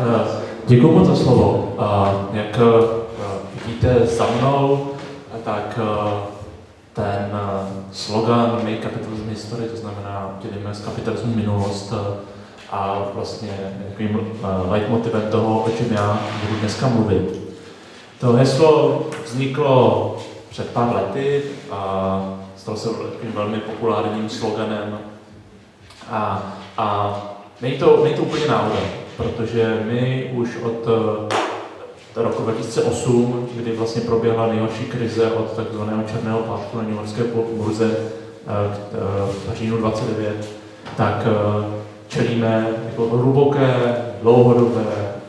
eh, děkuji moc za slovo. Jak vidíte za mnou, tak ten slogan Make Capitalism History, to znamená dělíme z kapitalismu minulost a vlastně takovým leitmotivem toho, o čem já budu dneska mluvit. To heslo vzniklo před pár lety a stalo se takovým velmi populárním sloganem a, a není, to, není to úplně náhoda, protože my už od uh, roku 2008, kdy vlastně proběhla nejhorší krize od takzvaného černého pátku na Yorkské burze uh, v říjnu 29, tak čelíme jako hluboké, dlouhodobé,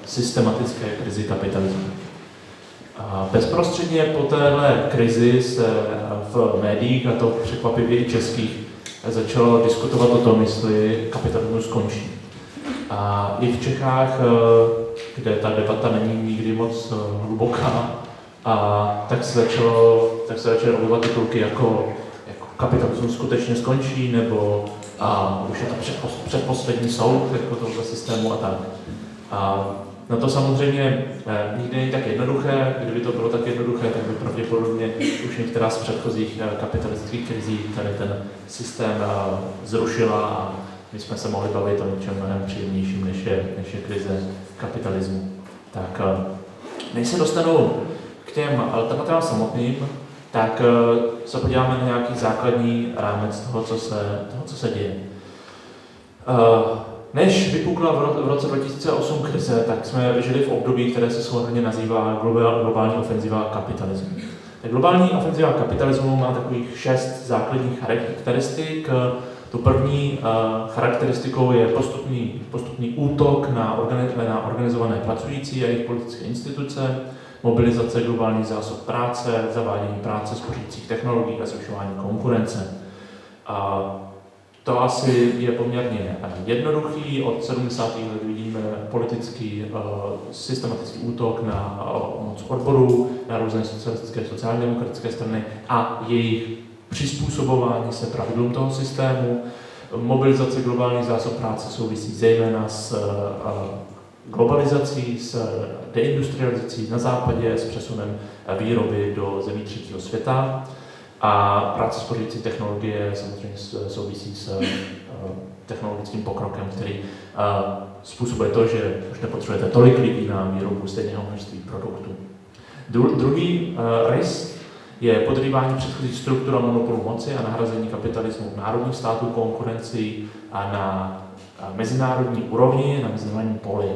systematické krizi kapitalismu. Bezprostředně po téhle krizi se v médiích, a to překvapivě i českých, začalo diskutovat o tom, jestli kapitalismus skončí. A i v Čechách, eh, kde ta debata není nikdy moc eh, hluboká, a tak se začalo, tak se začaly objevovat titulky jako, jako kapitalismus skutečně skončí, nebo a už je to předpos, předposlední soud jako tohoto systému a tak. A No to samozřejmě eh, nikdy není tak jednoduché. Kdyby to bylo tak jednoduché, tak by pravděpodobně už některá z předchozích eh, kapitalistických krizí tady ten systém eh, zrušila a my jsme se mohli bavit o něčem mnohem příjemnějším, než je, než je krize kapitalismu. Tak než se dostanu k těm alternativám samotným, tak se podíváme na nějaký základní rámec toho, co se, toho, co se děje. Než vypukla v roce 2008 krize, tak jsme žili v období, které se souhrně nazývá globální ofenziva kapitalismu. Tak globální ofenziva kapitalismu má takových šest základních charakteristik. Tu první uh, charakteristikou je postupný, postupný útok na, organiz, na organizované pracující a jejich politické instituce, mobilizace globálních zásob práce, zavádění práce spořících technologií a zvyšování konkurence. Uh, to asi je poměrně jednoduchý. Od 70. let vidíme politický uh, systematický útok na uh, moc odborů, na různé socialistické, sociálně demokratické strany a jejich přizpůsobování se pravidlům toho systému. Mobilizace globálních zásob práce souvisí zejména s uh, globalizací, s deindustrializací na západě, s přesunem výroby do zemí třetího světa. A práce s pořídící technologie samozřejmě souvisí s eh, technologickým pokrokem, který eh, způsobuje to, že už nepotřebujete tolik lidí na výrobu stejného množství produktů. Dru- druhý uh, rys je podrývání předchozích struktur a monopolu moci a nahrazení kapitalismu národních států konkurencí a na mezinárodní úrovni, na mezinárodní poli.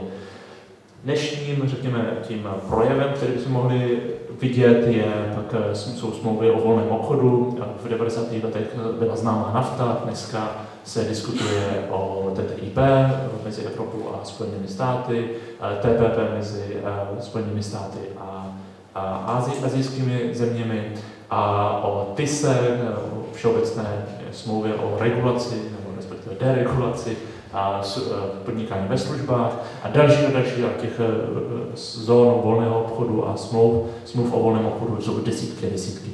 Dnešním, řekněme, tím projevem, který bychom mohli vidět, je pak eh, jsou smlouvy o volném obchodu. V 90. letech byla známá nafta, dneska se diskutuje o TTIP mezi Evropou a Spojenými státy, eh, TPP mezi eh, Spojenými státy a, azijskými zeměmi a o TISE, o všeobecné smlouvě o regulaci nebo respektive deregulaci a podnikání ve službách a další a další a těch zón volného obchodu a smlouv, smlouv o volném obchodu jsou desítky a desítky.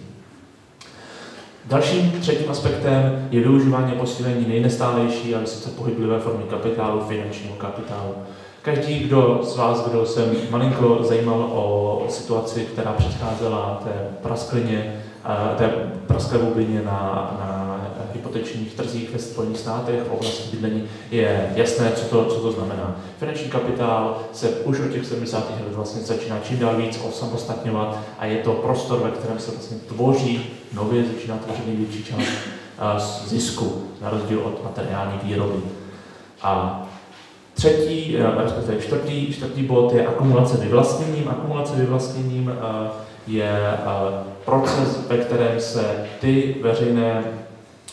Dalším třetím aspektem je využívání a posílení nejnestálejší a vysoce pohyblivé formy kapitálu, finančního kapitálu. Každý, kdo z vás, kdo se malinko zajímal o situaci, která předcházela té prasklině, té prasklé bublině na, na hypotečních trzích ve Spojených státech v oblasti bydlení, je jasné, co to, co to znamená. Finanční kapitál se už od těch 70. let vlastně začíná čím dál víc osamostatňovat a je to prostor, ve kterém se vlastně tvoří, nově začíná tvořit největší část zisku, na rozdíl od materiální výroby. A Třetí, eh, respektive čtvrtý, čtvrtý bod je akumulace vyvlastněním. Akumulace vyvlastněním eh, je eh, proces, ve kterém se ty veřejné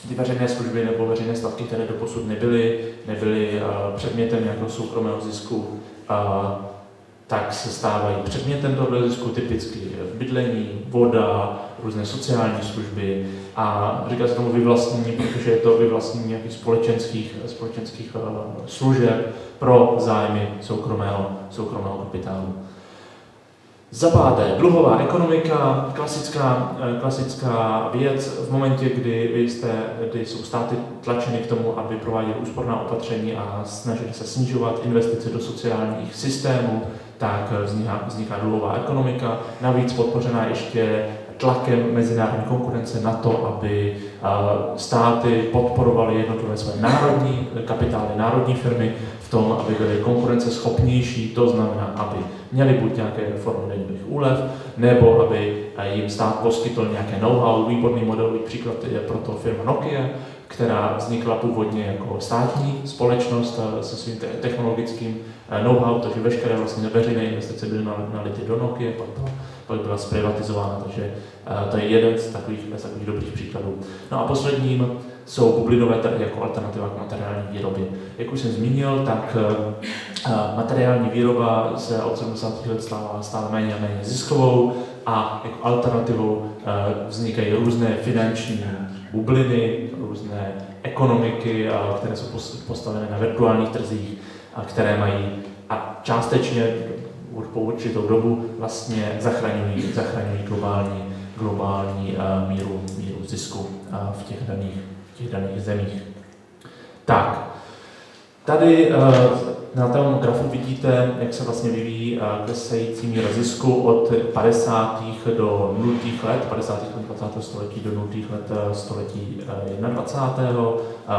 ty veřejné služby nebo veřejné statky, které doposud nebyly, nebyly předmětem nějakého soukromého zisku, tak se stávají předmětem tohoto zisku typicky bydlení, voda, různé sociální služby a říká se tomu vyvlastnění, protože je to vyvlastnění nějakých společenských, společenských uh, služeb pro zájmy soukromého, soukromého kapitálu. Za páté, dluhová ekonomika, klasická, eh, klasická věc v momentě, kdy, vy jste, kdy jsou státy tlačeny k tomu, aby prováděly úsporná opatření a snažili se snižovat investice do sociálních systémů, tak vzniká, vzniká dluhová ekonomika, navíc podpořená ještě tlakem mezinárodní konkurence na to, aby státy podporovaly jednotlivé své národní kapitály, národní firmy v tom, aby byly konkurenceschopnější, to znamená, aby měli buď nějaké formy daňových úlev, nebo aby jim stát poskytl nějaké know-how. Výborný modelový příklad je proto firma Nokia, která vznikla původně jako státní společnost se svým technologickým know-how, takže veškeré vlastně veřejné investice byly nality do Nokia, pak to pak byla zprivatizována, takže to je jeden z takových, z takových dobrých příkladů. No a posledním jsou bublinové trhy jako alternativa k materiální výrobě. Jak už jsem zmínil, tak materiální výroba se od 70. let stává stále méně a méně ziskovou a jako alternativou vznikají různé finanční bubliny, různé ekonomiky, které jsou postavené na virtuálních trzích, které mají a částečně po určitou dobu vlastně zachraňují, zachraňují globální, globální uh, míru, míru zisku uh, v těch daných, v těch daných zemích. Tak, tady uh, na tom grafu vidíte, jak se vlastně vyvíjí klesající míra zisku od 50. do 0. let, 50. let 20. století do 0. let století 21.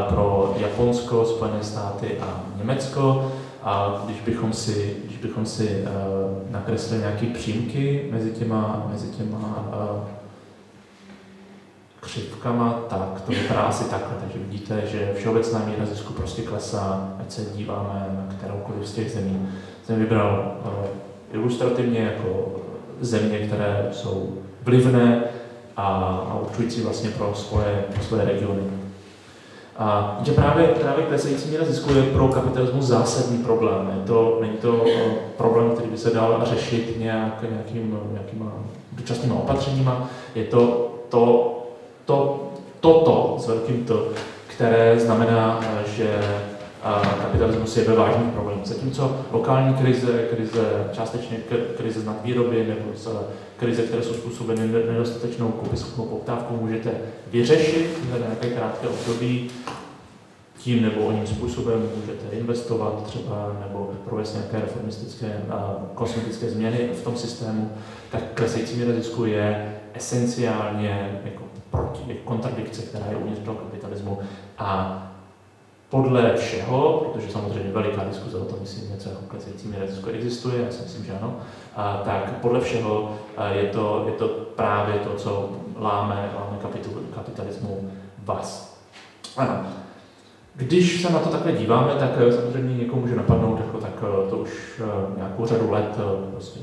pro Japonsko, Spojené státy a Německo. A když bychom si, když bychom si nakreslili nějaké přímky mezi těma, mezi těma křivkama, tak to vypadá asi takhle. Takže vidíte, že všeobecná míra zisku prostě klesá, ať se díváme na kteroukoliv z těch zemí. Jsem vybral uh, ilustrativně jako země, které jsou vlivné a, a určující vlastně pro svoje, pro svoje regiony. A že právě, právě klesající míra zisku je pro kapitalismus zásadní problém. Je to, není to eh, problém, který by se dal řešit nějak, nějakým, nějakýma dočasnýma opatřeníma. Je to to, to, toto s velkým to, které znamená, že kapitalismus je ve vážných problémů. Zatímco lokální krize, krize částečně krize z nadvýroby nebo krize, které jsou způsobeny nedostatečnou koupěschopnou poptávkou, můžete vyřešit za nějaké krátké období tím nebo o ním způsobem můžete investovat třeba nebo provést nějaké reformistické a kosmetické změny v tom systému, tak klesající míra zisku je esenciálně jako proti, kontradikce, která je uvnitř toho kapitalismu a podle všeho, protože samozřejmě veliká diskuze o tom, jestli něco jako klesající zisku existuje, já si myslím, že ano, a, tak podle všeho je to, je to právě to, co láme, láme kapitalismu vás. Ano. Když se na to takhle díváme, tak eh, samozřejmě někomu může napadnout, jako, tak eh, to už eh, nějakou řadu let, prostě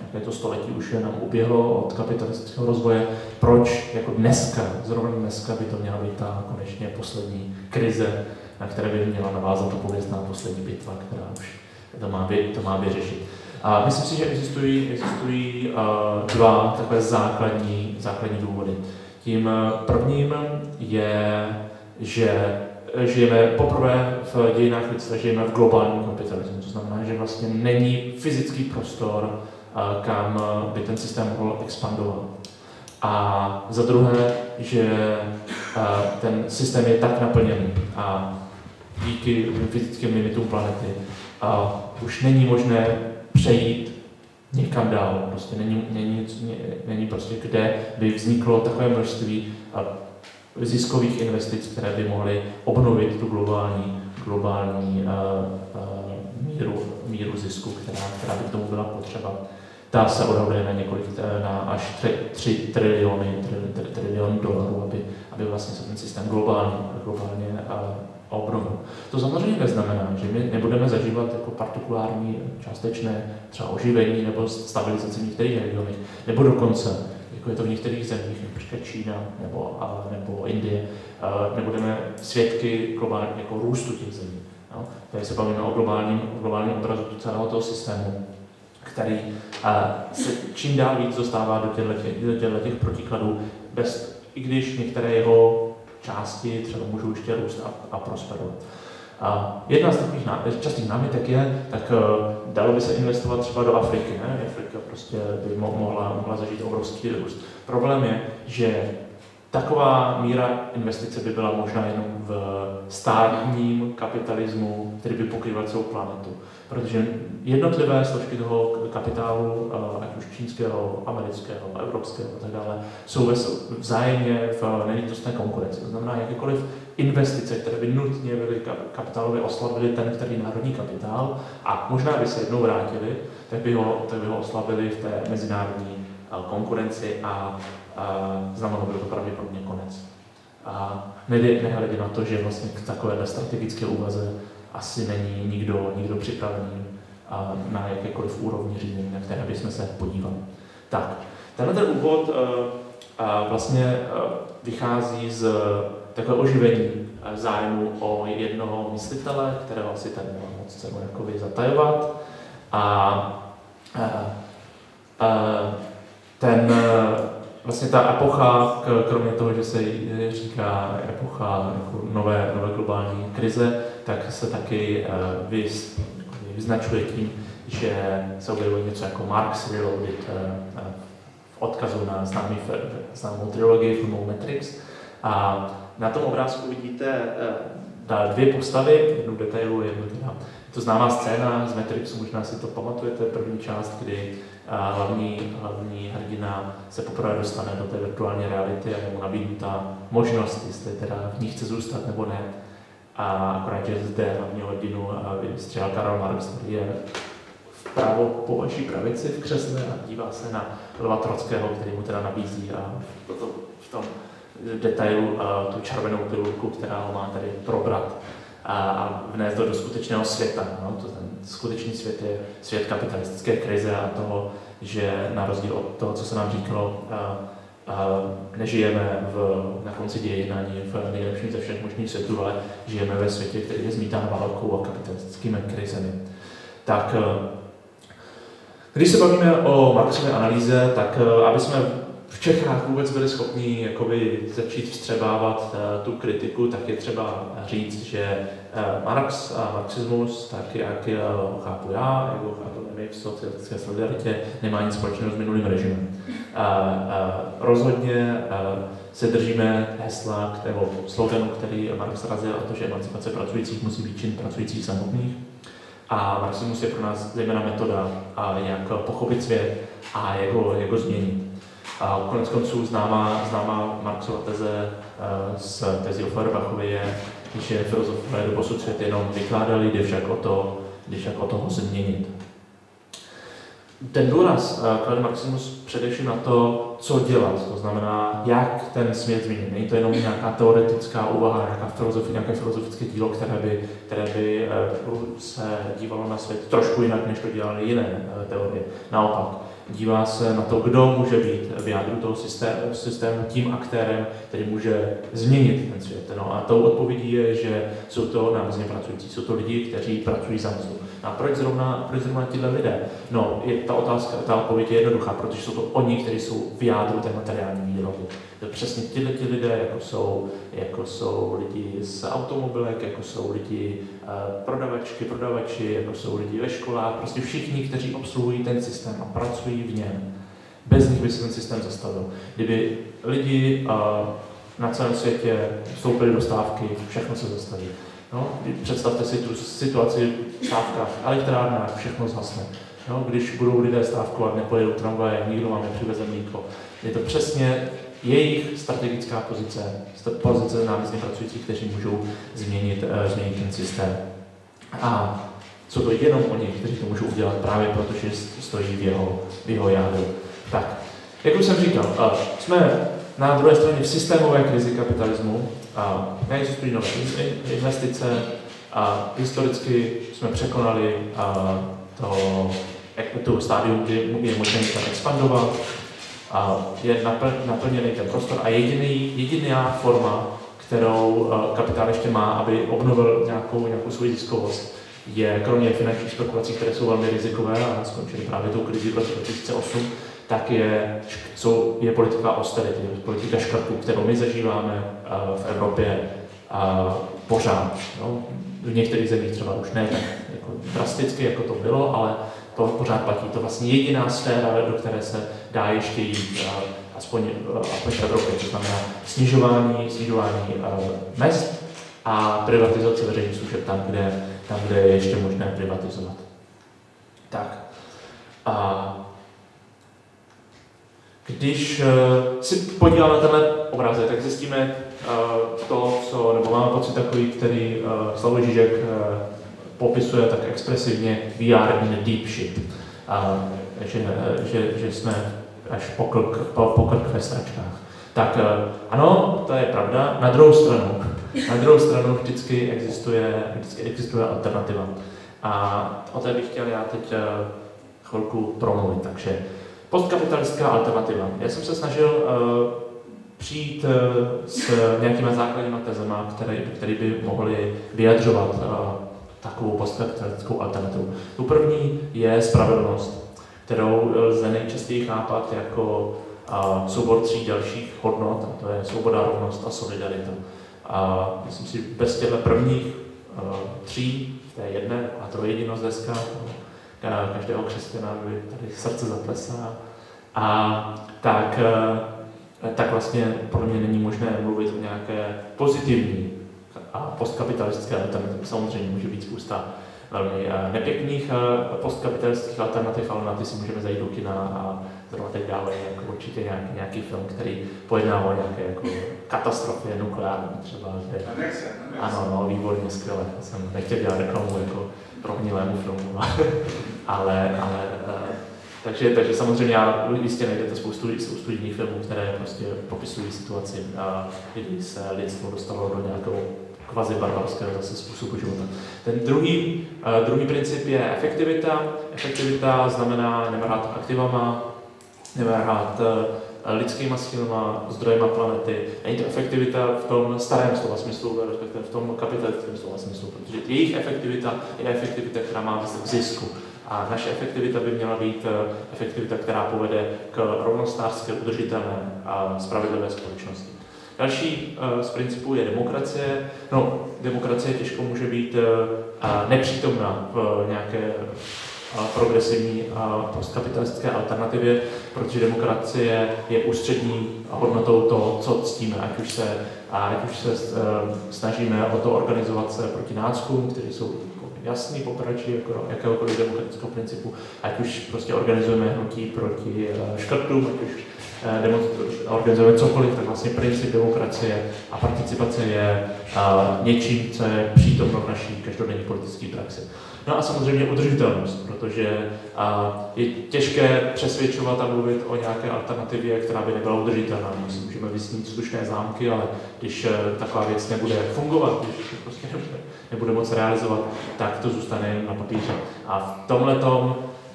nějaké to století už je nám uběhlo od kapitalistického rozvoje. Proč jako dneska, zrovna dneska by to měla být ta konečně poslední krize, na které by měla navázat pověstná poslední bitva, která už to má, vy, to má vyřešit. A myslím si, že existují, existují uh, dva takové základní, základní důvody. Tím prvním je, že žijeme poprvé v dějinách lidstva, žijeme v globálním kapitalismu. To znamená, že vlastně není fyzický prostor, kam by ten systém mohl expandovat. A za druhé, že ten systém je tak naplněný a díky fyzickým limitům planety a už není možné přejít někam dál. Prostě není, není, není prostě kde by vzniklo takové množství ziskových investic, které by mohly obnovit tu globální, globální uh, uh, míru, míru zisku, která, která by k tomu byla potřeba. Ta se odhaduje na několik, eh, na až 3, 3 triliony, tri, tri, triliony dolarů, aby, aby vlastně se ten systém globálně, globálně uh, obnovil. To samozřejmě neznamená, že my nebudeme zažívat jako partikulární částečné třeba oživení nebo stabilizaci v některých regionech, nebo dokonce jako je to v některých zemích, například Čína nebo, a, nebo Indie, a, nebudeme svědky globální, jako růstu těch zemí. No? Tady se bavíme o globálním, globálním obrazu celého toho systému, který a, se čím dál víc dostává do těchto, těch, do těch protikladů, bez, i když některé jeho části třeba můžou ještě růst a, a prosperovat. A jedna z takových častých námitek je, tak dalo by se investovat třeba do Afriky. Ne? Afrika prostě by mohla, mohla zažít obrovský růst. Problém je, že Taková míra investice by byla možná jenom v státním kapitalismu, který by pokrýval celou planetu. Protože jednotlivé složky toho kapitálu, eh, ať už čínského, amerického, evropského a tak dále, jsou vzájemně v nelítostné konkurenci. To znamená, jakékoliv investice, které by nutně byly kapitálově oslabily ten, který národní kapitál, a možná by se jednou vrátili, tak by ho, tak by ho oslabili v té mezinárodní konkurenci a a znamenalo by to pravděpodobně konec. A nehledě na to, že vlastně k takovéhle strategické úvaze asi není nikdo, nikdo připravený a na jakékoliv úrovni řízení, na které bychom se podívali. Tak, tenhle ten úvod a vlastně vychází z takové oživení zájmu o jednoho myslitele, kterého asi tady nemám moc cenu jakoby zatajovat. A, a, a ten vlastně ta epocha, kromě toho, že se říká epocha jako nové, nové globální krize, tak se taky uh, vyznačuje tím, že se objevuje něco jako Marx Reloaded uh, v odkazu na známý, známou trilogii filmu Matrix. A na tom obrázku vidíte dvě postavy, jednu detailu, jednu teda. To známá scéna z Matrixu, možná si to pamatujete, první část, kdy a hlavní, hlavní hrdina se poprvé dostane do té virtuální reality a je mu nabídnuta možnost, jestli teda v ní chce zůstat nebo ne. A akorát, že zde hlavní hrdinu vystřelal Karel Marx, který je vpravo po vaší pravici v křesle a dívá se na Lva Trockého, který mu teda nabízí a v tom detailu tu červenou pilulku, která ho má tady probrat a vnést do, do skutečného světa. No? To ten skutečný svět je svět kapitalistické krize a toho, že na rozdíl od toho, co se nám říkalo, a, a nežijeme v, na konci dějin ani v nejlepším ze všech možných světů, ale žijeme ve světě, který je zmítán válkou a kapitalistickými krizemi. Tak když se bavíme o Marxově analýze, tak aby jsme v Čechách vůbec byli schopni jakoby začít vstřebávat uh, tu kritiku, tak je třeba říct, že uh, Marx a marxismus, tak jak ho chápu já, jak ho chápu my v socialistické solidaritě, nemá nic společného s minulým režimem. Uh, uh, rozhodně uh, se držíme hesla, nebo sloganu, který Marx razil, a to, že emancipace pracujících musí být čin pracujících samotných. A marxismus je pro nás zejména metoda, a jak pochopit svět a jak ho, jak ho změnit. A konec konců známá, známá Marxova teze uh, z tezi o Feuerbachově je, že filozofové do posud svět jenom vykládali, jde však o to, jde však o toho změnit. Ten důraz uh, klade Maximus především na to, co dělat, to znamená, jak ten svět změnit. Není to jenom nějaká teoretická úvaha, nějaká filozofie, nějaké filozofické dílo, které by, které by uh, se dívalo na svět trošku jinak, než to dělaly jiné teorie. Naopak, dívá se na to, kdo může být v jádru toho systému, systému tím aktérem, který může změnit ten svět. No a tou odpovědí je, že jsou to námazně pracující, jsou to lidi, kteří pracují za mzdu. A proč zrovna, proč zrovna tyhle lidé? No, je, ta otázka, ta odpověď je jednoduchá, protože jsou to oni, kteří jsou v jádru té materiální výroby. Přesně tyhle ti lidé, jako jsou, jako jsou lidi z automobilek, jako jsou lidi uh, prodavačky, prodavači, jako jsou lidi ve školách, prostě všichni, kteří obsluhují ten systém a pracují v něm. Bez nich by se ten systém zastavil. Kdyby lidi uh, na celém světě vstoupili do stávky, všechno se zastaví. No, představte si tu situaci v stávkách, elektrárnách, všechno zhasne. No, když budou lidé stávkovat, nepojedou tramvaje, nikdo vám nepřiveze mlíko. Je to přesně jejich strategická pozice, pozice námezně pracujících, kteří můžou změnit, uh, změnit ten systém. A co to jenom oni, kteří to můžou udělat právě protože stojí v jeho, v jeho jádru. Tak, jak už jsem říkal, uh, jsme na druhé straně v systémové krizi kapitalismu neexistují nové investice a historicky jsme překonali a to, to stádium, kdy je možné expandovat je naplněný ten prostor a jediný, jediná forma, kterou kapitál ještě má, aby obnovil nějakou, nějakou svoji ziskovost, je kromě finančních spekulací, které jsou velmi rizikové a skončily právě tou krizi v roce 2008, tak je, co je politika austerity, politika škrtů, kterou my zažíváme v Evropě pořád. No, v některých zemích třeba už ne tak jako drasticky, jako to bylo, ale to pořád platí. To vlastně jediná sféra, do které se dá ještě jít, aspoň, aspoň v Evropě, to znamená snižování, snižování mest a privatizace veřejných služeb tam, kde, tam, kde je ještě možné privatizovat. Tak. A když uh, si podíváme na tenhle obrázek, tak zjistíme uh, to, co, nebo máme pocit takový, který uh, Slavoj Žižek popisuje tak expresivně VR in a deep ship. Uh, že, že, že jsme až pokrk, po, pokrk ve stračkách. Tak uh, ano, to je pravda. Na druhou stranu, na druhou stranu vždycky existuje, vždycky existuje alternativa. A o té bych chtěl já teď uh, chvilku promluvit. Takže Postkapitalistická alternativa. Já jsem se snažil uh, přijít s nějakými základními tezemi, které, které by mohly vyjadřovat takovou postkapitalistickou alternativu. Tu první je spravedlnost, kterou lze nejčastěji chápat jako soubor tří dalších hodnot, a to je svoboda, rovnost a solidarita. A myslím si, bez těchto prvních uh, tří, té jedné, a to jedinost deska, každého křesťana by tady srdce zaplesá. A tak, eh, tak vlastně pro mě není možné mluvit o nějaké pozitivní a postkapitalistické alternativy. Samozřejmě může být spousta velmi eh, nepěkných eh, postkapitalistických alternativ, ale na ty si můžeme zajít do kina a zrovna teď dále jako určitě nějaký, nějaký film, který pojedná o nějaké jako katastrofě nukleární třeba. Kde... Ano, no, výborně, skvěle. Jsem nechtěl dělat reklamu jako prohnilému filmu, ale, ale takže, takže samozřejmě já jistě najdete spoustu, spoustu jiných filmů, které prostě popisují situaci, kdy se lidstvo dostalo do nějakého kvazi barbarského zase způsobu života. Ten druhý, uh, druhý princip je efektivita. Efektivita znamená nemrát aktivama, nemrát uh, lidskýma silama, zdrojema planety. Není to efektivita v tom starém slova smyslu, respektive v tom kapitalistickém slova smyslu, protože jejich efektivita je efektivita, která má v zisku. A naše efektivita by měla být eh, efektivita, která povede k rovnostářské, udržitelné a spravedlivé společnosti. Další eh, z principů je demokracie. No, demokracie těžko může být eh, nepřítomná v nějaké progresivní a postkapitalistické alternativě, protože demokracie je ústřední hodnotou toho, co ctíme, ať už se, ať už se snažíme o to organizovat se proti náckům, kteří jsou jasný pokračí jako jakéhokoliv demokratického principu, ať už prostě organizujeme hnutí proti eh, škrtům, ať už eh, organizujeme cokoliv, tak vlastně princip demokracie a participace je eh, něčím, co je přítomno v naší každodenní politické praxi. No a samozřejmě udržitelnost, protože je těžké přesvědčovat a mluvit o nějaké alternativě, která by nebyla udržitelná. My si můžeme vysnít slušné zámky, ale když taková věc nebude fungovat, když prostě nebude nebude moc realizovat, tak to zůstane na papíře. A v tomhle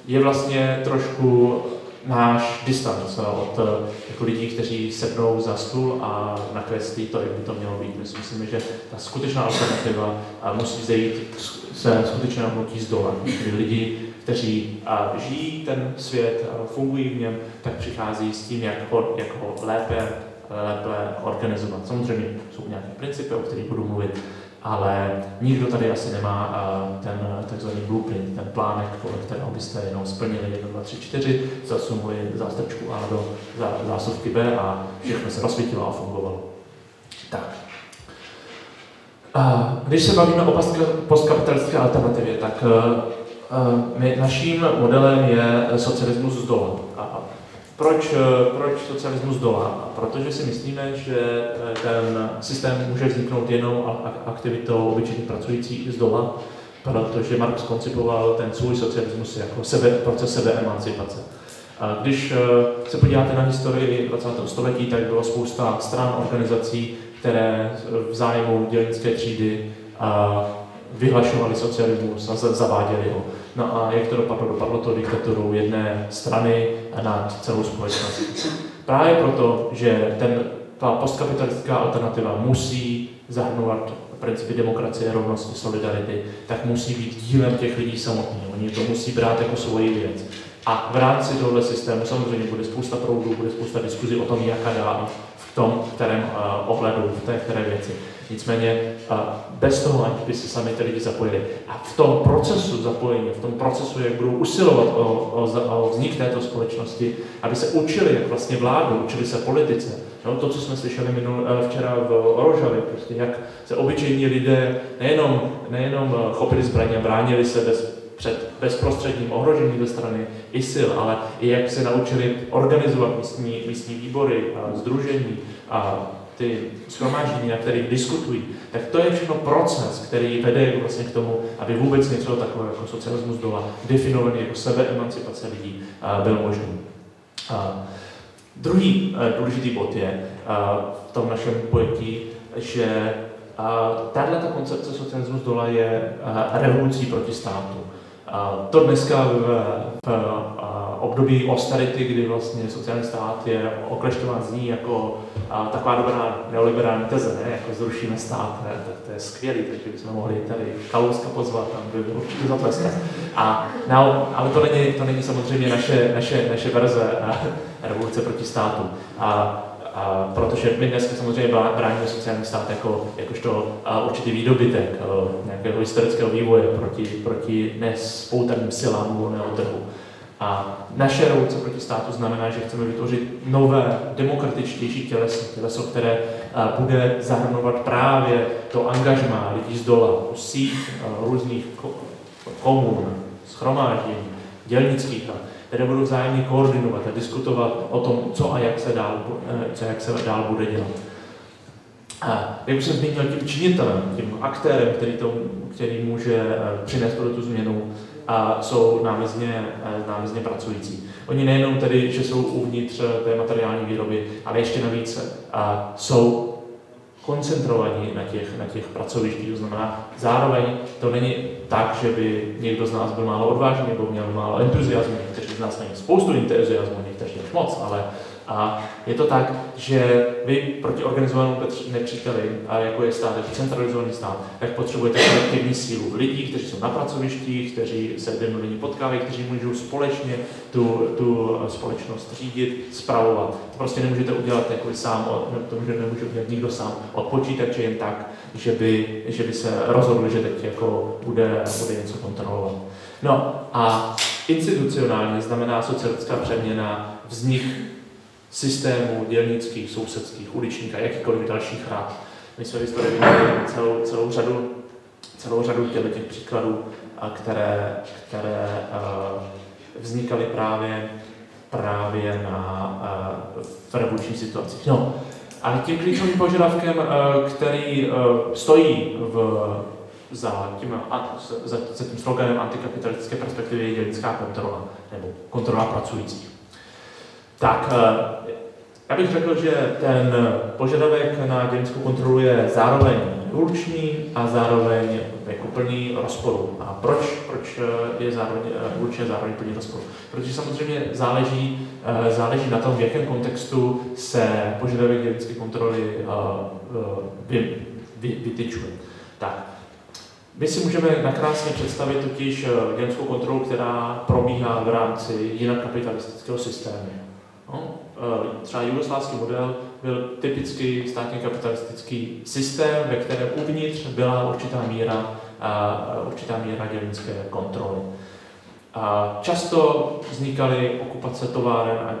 je vlastně trošku náš distanc od jako lidí, kteří sednou za stůl a nakreslí to, jak by to mělo být. My si myslíme, že ta skutečná alternativa musí zejít se skutečného hnutí z dola, kdy lidi, kteří žijí ten svět, fungují v něm, tak přichází s tím, jak ho, jak ho lépe, lépe organizovat. Samozřejmě jsou nějaké principy, o kterých budu mluvit, ale nikdo tady asi nemá ten takzvaný blueprint, ten plánek, podle kterého byste jenom splnili 1, 2, 3, 4, zasunuli zástrčku A do zásuvky B a všechno se rozsvítilo a fungovalo. Tak. A když se bavíme o postkapitalistické alternativě, tak my, naším modelem je socialismus z dola. Proč, eh, proč socialismus dolá? Protože si myslíme, že eh, ten systém může vzniknout jenom aktivitou obyčejných pracujících z dola, protože Marx koncipoval ten svůj socialismus jako sebe, proces sebeemancipace. A když eh, se podíváte na historii 20. století, tak bylo spousta stran organizací, které v zájmu dělnické třídy vyhlašovali socialismus a zaváděli ho. No a jak to dopadlo? Dopadlo to diktaturou jedné strany nad celou společnost. Právě proto, že ten, ta postkapitalistická alternativa musí zahrnovat principy demokracie, rovnosti, solidarity, tak musí být dílem těch lidí samotných. Oni to musí brát jako svoji věc. A v rámci tohle systému samozřejmě bude spousta proudů, bude spousta diskuzí o tom, jaká dál v tom kterém uh, ohledu, v té které věci. Nicméně bez toho, aniž by se sami ty lidi zapojili. A v tom procesu zapojení, v tom procesu, jak budou usilovat o, o, o vznik této společnosti, aby se učili, jak vlastně vládnou, učili se politice, No, to, co jsme slyšeli minul, eh, včera v Orožavě, prostě jak se obyčejní lidé nejenom, nejenom eh, chopili zbraně, bránili se bez, před bezprostředním ohrožením ze strany ISIL, ale i jak se naučili organizovat místní, místní výbory, a združení a ty schromáždění, na kterých diskutují, tak to je všechno proces, který vede vlastně k tomu, aby vůbec něco takového jako socialismus dola, definovaný jako sebeemancipace lidí, byl možný. Druhý uh, důležitý bod je v tom našem pojetí, že tahle ta koncepce socialismus dola je revolucí proti státu. To dneska v, v uh, období austerity, kdy vlastně sociální stát je oklešťován zní jako uh, taková dobrá neoliberální teze, ne? jako zrušíme stát, ne? tak to je skvělý, takže bychom mohli tady Kalouska pozvat, tam by určitě zatleskat. A, no, ale to není, to není samozřejmě naše, naše, naše verze revoluce proti státu. A, a protože my dneska samozřejmě bráníme sociální stát jako, jakožto určitý výdobytek nějakého historického vývoje proti, proti nespoutaným silám volného trhu. A naše revoluce proti státu znamená, že chceme vytvořit nové, demokratičtější těleso, těleso, které bude zahrnovat právě to angažmá lidí z dola, síť různých komun, schromáždění, dělnických rad, které budou vzájemně koordinovat a diskutovat o tom, co a jak se dál, eh, co jak se dál bude dělat. A jak už jsem zmínil, tím činitelem, tím aktérem, který, to, který může eh, přinést pro tu změnu, a jsou námezně, eh, námezně pracující. Oni nejenom tedy, že jsou uvnitř té materiální výroby, ale ještě navíc a jsou koncentrovaní na těch, na těch pracovištích. To znamená, zároveň to není tak, že by někdo z nás byl málo odvážný nebo měl málo entuziasmu. Někteří z nás mají spoustu entuziasmu, někteří moc, ale a je to tak, že vy proti organizovanému nepříteli, a jako je stát, jako centralizovaný stát, tak potřebujete kolektivní sílu lidí, kteří jsou na pracovištích, kteří se dennodenně potkávají, kteří můžou společně tu, tu společnost řídit, spravovat. To prostě nemůžete udělat jako sám, to může, nemůže udělat nikdo sám od počítače jen tak, že by, že by se rozhodli, že teď jako bude, bude něco kontrolovat. No a institucionálně znamená socialistická přeměna vznik systémů dělnických, sousedských, uličních a jakýkoliv dalších rád. My jsme v viděli celou, celou řadu, celou řadu těchto těch příkladů, které, které vznikaly právě, právě na, v revolučních situacích. No, ale tím klíčovým požadavkem, který stojí v, za, tím, za, za tím sloganem antikapitalistické perspektivy je dělnická kontrola, nebo kontrola pracujících. Tak, eh, já bych řekl, že ten požadavek na dělnickou kontrolu je zároveň revoluční a zároveň jako plný rozporu. A proč, proč eh, je zároveň revoluční a zároveň plný rozporu? Protože samozřejmě záleží, eh, záleží na tom, v jakém kontextu se požadavek dělnické kontroly vy, vy, vytyčuje. Tak, my si můžeme nakrásně představit totiž dělnickou kontrolu, která probíhá v rámci jinak kapitalistického systému. No, eh, třeba jugoslávský model byl typický státně kapitalistický systém, ve kterém uvnitř byla určitá míra, určitá míra dělnické kontroly. A často vznikaly okupace továren a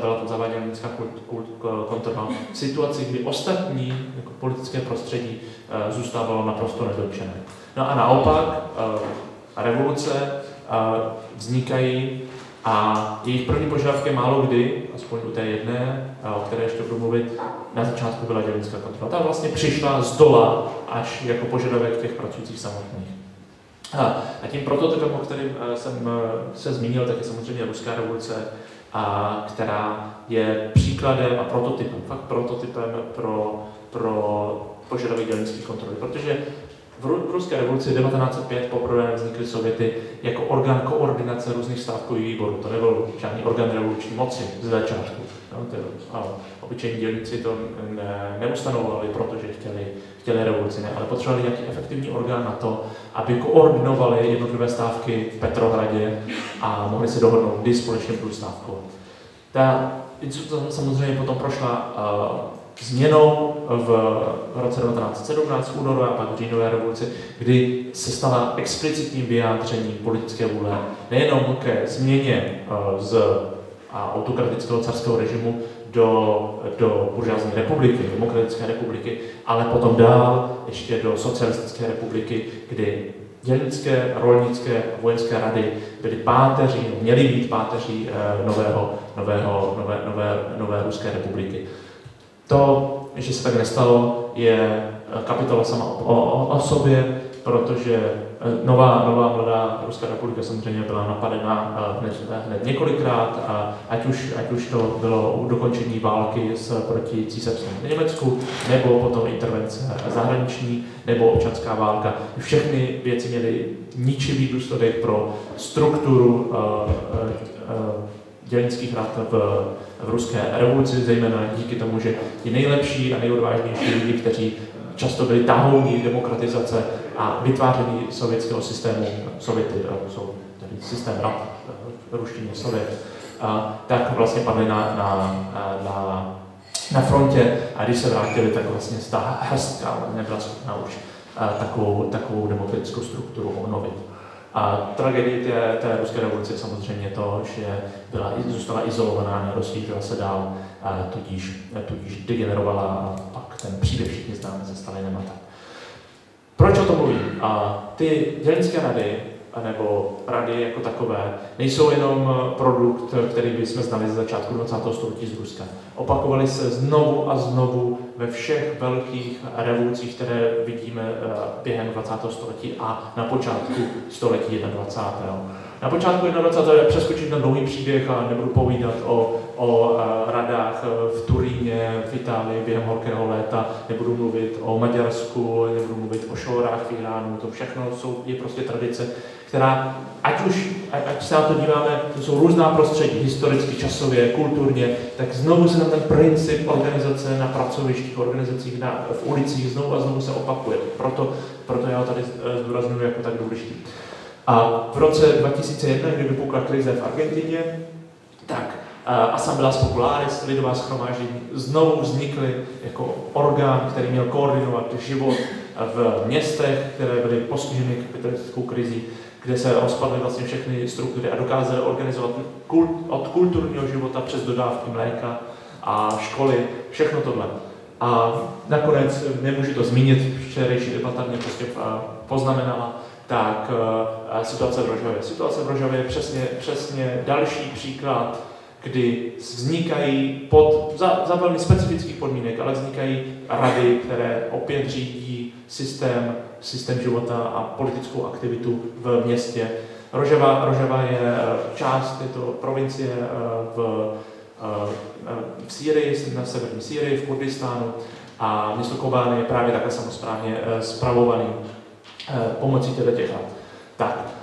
byla to zaváděna dělnická kontrola v situaci, kdy ostatní jako politické prostředí zůstávalo naprosto nedotčené. No a naopak revoluce vznikají a jejich první požadavky málo kdy, aspoň u té jedné, o které ještě budu mluvit, na začátku byla dělnická kontrola. Ta vlastně přišla z dola až jako požadavek těch pracujících samotných. A tím prototypem, o kterém e, jsem e, se zmínil, tak je samozřejmě ruská revoluce, a která je příkladem a prototypem, fakt prototypem pro, pro požadavek dělnické kontroly, protože v ruské revoluci 1905 poprvé vznikly Sověty jako orgán koordinace různých stávkových výborů. To nebyl žádný orgán revoluční moci z začátku. No, to, a obyčejní dělníci to ne, neustanovovali, protože chtěli, chtěli revoluci, ne, ale potřebovali nějaký efektivní orgán na to, aby koordinovali jednotlivé stávky v Petrohradě a mohli se dohodnout, kdy společně budou stávkovat. Ta instituce samozřejmě potom prošla uh, změnou v roce 1917 v únoru a pak v říjnové revoluci, kdy se stala explicitním vyjádřením politické vůle nejenom ke změně z autokratického carského režimu do, do buržázní republiky, demokratické republiky, ale potom dál ještě do socialistické republiky, kdy dělnické, rolnické a vojenské rady byly páteří, měly být páteří eh, nového, nového, nové, nové, nové ruské republiky. To, že se tak nestalo, je kapitola sama o, o, o sobě, protože eh, nová, nová mladá Ruská republika samozřejmě byla napadena eh, hned, hned několikrát, a ať, už, ať už to bylo dokončení války s, proti císařskému Německu, nebo potom intervence zahraniční, nebo občanská válka. Všechny věci měly ničivý důsledek pro strukturu uh, uh, dělnických rad v, v ruské revoluci, zejména díky tomu, že ti nejlepší a nejodvážnější lidi, kteří často byli tahouní demokratizace a vytváření sovětského systému, Sověty jsou tedy systém rad v ruštině Sovět, a, tak vlastně padli na, na, na, na frontě a když se vrátili, tak vlastně ta hrstka nebyla schopná už takovou, takovou demokratickou strukturu obnovit. A tragédie té, té ruské revoluce je samozřejmě to, že byla, zůstala izolovaná, nerozšířila se dál, a tudíž, tudíž degenerovala a pak ten příběh všichni známe ze Stalinem a tak. Proč o tom mluvím? A ty dělnické rady nebo rady jako takové nejsou jenom produkt, který bychom znali ze začátku 20. století z Ruska. Opakovaly se znovu a znovu ve všech velkých revolucích, které vidíme eh, během 20. století a na počátku století 21. Na počátku 21. přeskočit na dlouhý příběh a nebudu povídat o, o eh, radách eh, v Turíně, v Itálii během horkého léta, nebudu mluvit o Maďarsku, nebudu mluvit o šorách v Iránu, to všechno jsou, je prostě tradice, která, ať už, ať se na to díváme, to jsou různá prostředí, historicky, časově, kulturně, tak znovu se nám ten princip organizace na pracovištích, organizacích na, v ulicích znovu a znovu se opakuje. Proto, proto já ho tady eh, zdůraznuju jako tak důležitý. A v roce 2001, kdy vypukla krize v Argentině, tak uh, Assemblea Popularis, lidová schromáždění, znovu vznikly jako orgán, který měl koordinovat život v městech, které byly postiženy kapitalistickou krizí kde se rozpadly vlastně všechny struktury a dokázali organizovat kult, od kulturního života přes dodávky mléka a školy, všechno tohle. A nakonec, nemůžu to zmínit, včerejší debata mě prostě eh, poznamenala, tak uh, situace v Rožově. Situace v Rožově je přesně, přesně další příklad, kdy vznikají pod, za, za velmi specifických podmínek, ale vznikají rady, které opět řídí systém systém života a politickou aktivitu v městě. Rožava, Rožava je eh, část této provincie eh, v, eh, v Sýrii, na severní Sýrii, v Kurdistánu a město Kobány je právě takhle samozprávně zpravovaný pomocí těchto těch Tak,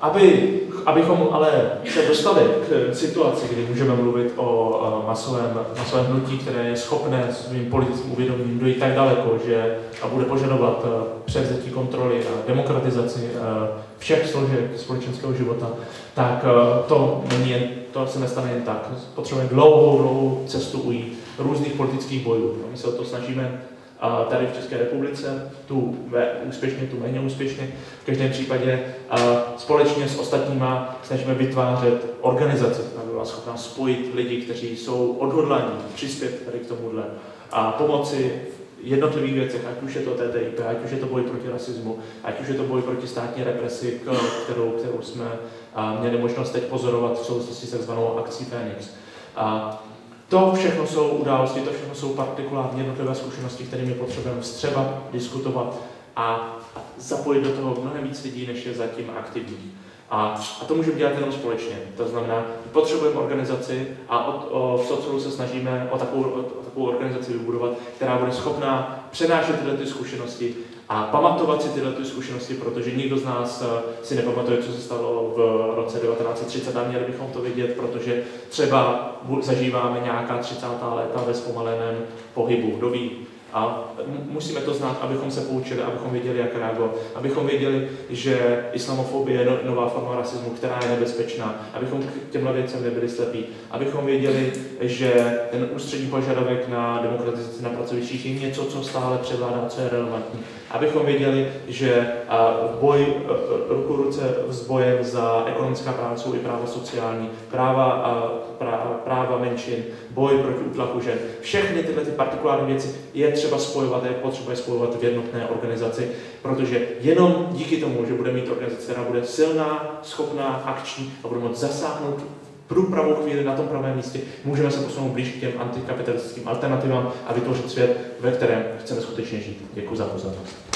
aby, abychom ale se dostali k situaci, kdy můžeme mluvit o masovém, masovém hnutí, které je schopné svým politickým uvědoměním dojít tak daleko, že a bude požadovat eh, převzetí kontroly a demokratizaci eh, všech složek společenského života, tak eh, to, není to se nestane jen tak. Potřebujeme dlouhou, dlouhou cestu ujít různých politických bojů. My se o to snažíme tady v České republice, tu úspěšně, tu méně úspěšně. V každém případě společně s ostatníma snažíme vytvářet organizace, která by byla schopná spojit lidi, kteří jsou odhodlaní přispět tady k tomuhle a pomoci v jednotlivých věcech, ať už je to TTIP, ať už je to boj proti rasismu, ať už je to boj proti státní represi, kterou, kterou jsme měli možnost teď pozorovat v souvislosti s takzvanou akcí Phoenix. A to všechno jsou události, to všechno jsou partikulární jednotlivé zkušenosti, kterými potřebujeme vstřebat, diskutovat a zapojit do toho mnohem víc lidí, než je zatím aktivních. A, a to můžeme dělat jenom společně. To znamená, potřebujeme organizaci a od, o, v socialu se snažíme o takovou, o, o takovou organizaci vybudovat, která bude schopná přenášet tyhle ty zkušenosti a pamatovat si tyhle ty zkušenosti, protože nikdo z nás eh, si nepamatuje, co se stalo v roce 1930 a měli bychom to vidět, protože třeba zažíváme nějaká 30. léta ve zpomaleném pohybu. Kdo ví, A musíme to znát, abychom se poučili, abychom věděli, jak reagovat, abychom věděli, že islamofobie je no, nová forma rasismu, která je nebezpečná, abychom k těmhle věcem nebyli slepí, abychom věděli, že ten ústřední požadavek na demokratizaci na pracovištích je něco, co stále převládá, co je relevantní, abychom věděli, že boj ruku ruce s bojem za ekonomická práva jsou i práva sociální, práva, práva, práva menšin, boj proti útlaku žen. Všechny tyhle ty partikulární věci je třeba spojovat, je potřeba je spojovat v jednotné organizaci, protože jenom díky tomu, že bude mít organizace, která bude silná, schopná, akční a bude moct zasáhnout v pravou chvíli na tom pravém místě, můžeme se posunout blíž k těm antikapitalistickým alternativám a vytvořit svět, ve kterém chceme skutečně žít. Děkuji za pozornost.